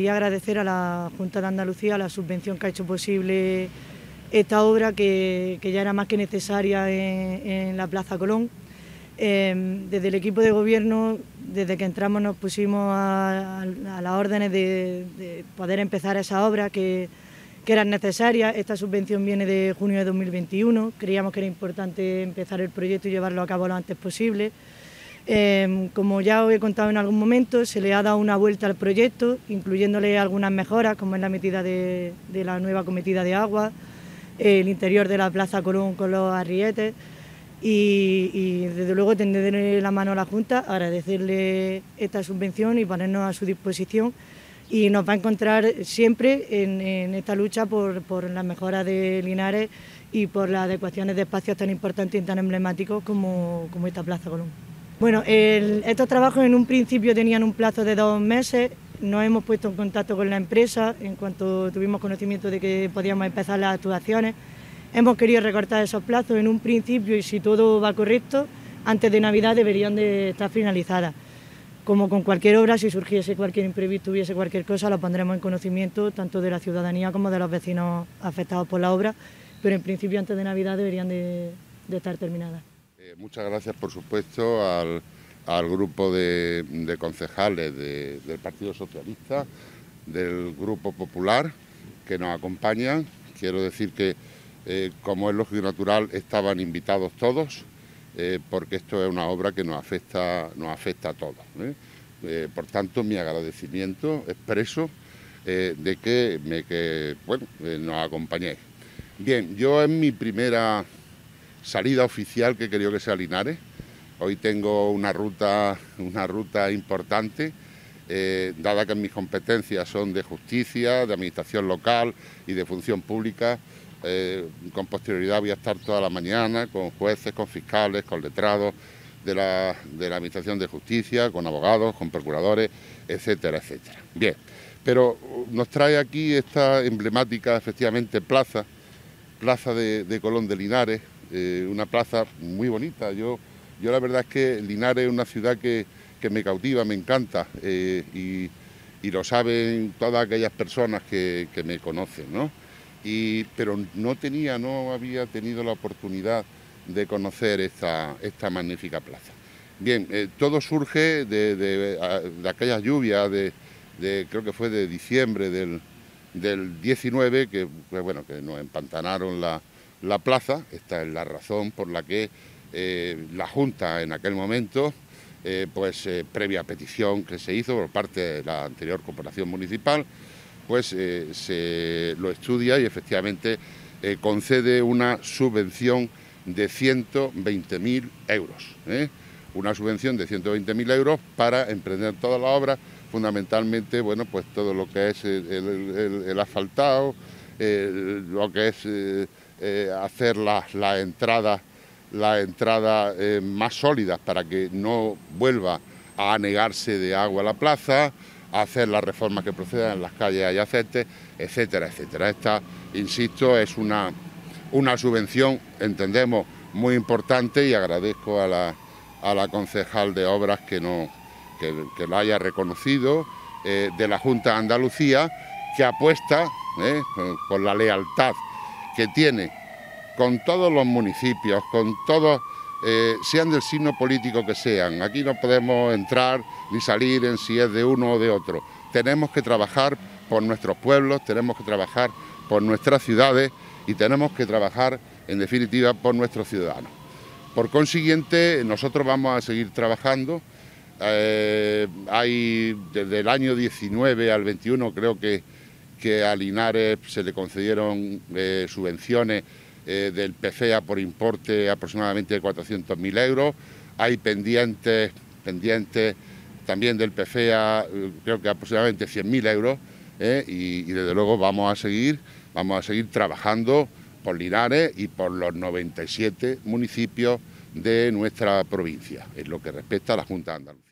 quería agradecer a la Junta de Andalucía la subvención que ha hecho posible esta obra que, ya era más que necesaria en, la Plaza Colón. Em, desde el equipo de gobierno, desde que entramos nos pusimos a, las órdenes de, poder empezar esa obra que, que eran necesarias. Esta subvención viene de junio de 2021, creíamos que era importante empezar el proyecto y llevarlo a cabo lo antes posible. Em, como ya os he contado en algún momento, se le ha dado una vuelta al proyecto, incluyéndole algunas mejoras, como es la metida de, la nueva cometida de agua, el interior de la Plaza Colón con los arrietes y, desde luego tenderle la mano a la Junta, agradecerle esta subvención y ponernos a su disposición y nos va a encontrar siempre en, esta lucha por, la mejora de Linares y por las adecuaciones de espacios tan importantes y tan emblemáticos como esta Plaza Colón. Bueno, estos trabajos en un principio tenían un plazo de dos meses, nos hemos puesto en contacto con la empresa en cuanto tuvimos conocimiento de que podíamos empezar las actuaciones. Hemos querido recortar esos plazos en un principio y si todo va correcto, antes de Navidad deberían de estar finalizadas. Como con cualquier obra, si surgiese cualquier imprevisto, hubiese cualquier cosa, lo pondremos en conocimiento tanto de la ciudadanía como de los vecinos afectados por la obra, pero en principio antes de Navidad deberían de estar terminadas. Eh, muchas gracias, por supuesto, al, grupo de, concejales del Partido Socialista, del Grupo Popular, que nos acompañan. Quiero decir que, eh, como es lógico y natural, estaban invitados todos, eh, porque esto es una obra que nos afecta, nos afecta a todos. por tanto, mi agradecimiento expreso de que, me, que bueno, nos acompañéis. Bien, yo en mi primera salida oficial que quería que sea Linares. Hoy tengo una ruta, una ruta importante, eh, dada que mis competencias son de justicia, de administración local y de función pública. Eh, con posterioridad voy a estar toda la mañana con jueces, con fiscales, con letrados de la, de la Administración de Justicia, con abogados, con procuradores, etcétera, etcétera. Bien, pero nos trae aquí esta emblemática, efectivamente, plaza, plaza de Colón de Linares, eh, una plaza muy bonita. Yo, yo la verdad es que Linares es una ciudad que, me cautiva, me encanta eh, y, lo saben todas aquellas personas que, me conocen, ¿no? Y, pero no tenía, no había tenido la oportunidad de conocer esta, esta magnífica plaza. Bien, eh, todo surge de, de, aquellas lluvias de, creo que fue de diciembre del, del 19, que, bueno, que nos empantanaron la, la plaza. Esta es la razón por la que eh, la Junta en aquel momento, eh, pues eh, previa petición que se hizo por parte de la anterior corporación municipal, pues se lo estudia y efectivamente concede una subvención de 120.000 euros. Una subvención de 120.000 euros para emprender toda la obra, fundamentalmente, bueno, pues todo lo que es el, asfaltado, lo que es eh, hacer las la entradas la entrada, eh, más sólidas para que no vuelva a anegarse de agua la plaza, hacer las reformas que procedan en las calles adyacentes, etcétera, etcétera. Esta, insisto, es una, una subvención, entendemos, muy importante y agradezco a la, a la concejal de obras que, no, que, lo haya reconocido, eh, de la Junta de Andalucía, que apuesta con la lealtad que tiene con todos los municipios, con todos, eh, sean del signo político que sean. Aquí no podemos entrar ni salir en si es de uno o de otro. Tenemos que trabajar por nuestros pueblos, tenemos que trabajar por nuestras ciudades y tenemos que trabajar, en definitiva, por nuestros ciudadanos. Por consiguiente, nosotros vamos a seguir trabajando. Eh, hay desde el año 19 al 21 creo que que a Linares se le concedieron eh, subvenciones eh, del PFEA por importe aproximadamente de 400.000 euros. Hay pendientes, pendientes también del PFEA, eh, creo que aproximadamente 100.000 euros. Y, y, desde luego vamos a seguir, vamos a seguir trabajando por Linares y por los 97 municipios de nuestra provincia, en lo que respecta a la Junta de Andalucía.